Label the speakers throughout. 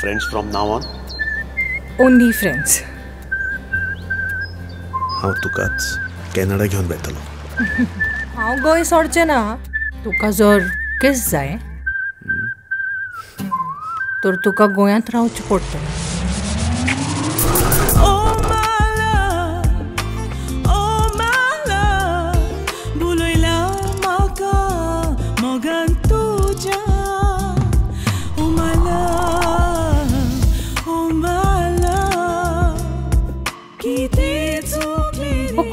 Speaker 1: Friends from now on
Speaker 2: only friends
Speaker 1: हांव तुकाच Canada घेवन वेतलो
Speaker 2: हांव गोंय सोडचें ना. तुका जर केस जाय? तर तुका गोंयांत रावचें पडटलें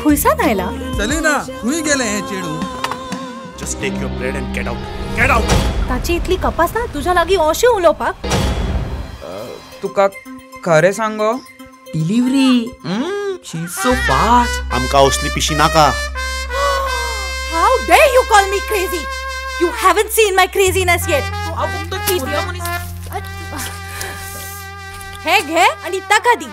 Speaker 2: खुंयसान आयला
Speaker 3: चली ना खूंय गेले हे चेडू.
Speaker 1: Just take your bread and get out get out
Speaker 2: ताची इतली कपास ना तुज्या लागीं अशें उलोवपाक
Speaker 4: तुका खरें सांगो? डिलिव्हरी शी सो फास्ट
Speaker 1: आमकां असली पिशी नाका.
Speaker 2: How dare you call me crazy? You haven't seen my craziness yet. हे घे आणि ताका दी?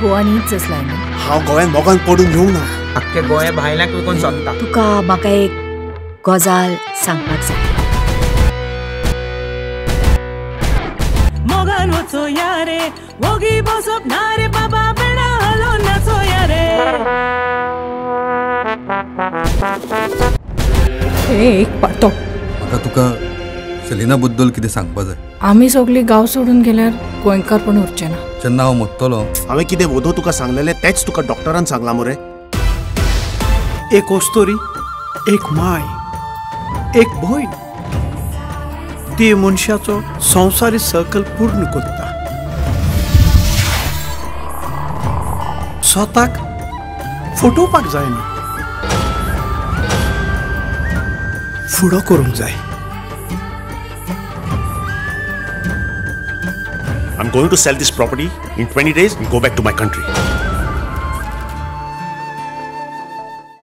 Speaker 2: गोवा नीच असलाय न्ही
Speaker 1: हांव गोंयान मोगान पडून घेवंक ना
Speaker 4: अख्ख्या गोंया भायल्याक विकून सोदता
Speaker 5: तुका म्हाका एक गजाल सांगपाक जाय
Speaker 6: मोगान वचोया रे वोगी बसप ना रे बाबा बेडा हलो नाचोया रे
Speaker 2: हे एक पाटो
Speaker 3: म्हाका तुका सेलिना बद्दल कितें सांगपा जाय
Speaker 2: आमी सगळीं गांव सोडून गेल्यार गोंयकार पण उरचे ना
Speaker 3: जेन्ना हांव मरतलो
Speaker 1: हांवें कितें वदो तुका सांगलेलें तेंच तुका डॉक्टरान सांगलां मरे.
Speaker 7: एक ओस्तोरी एक माय एक भयण ती मनशाचो संवसारी सर्कल पूर्ण करता. स्वताक फटोवपाक जायना. फुडो करूंक जाय.
Speaker 1: I'm going to sell this property in 20 days and go back to my country.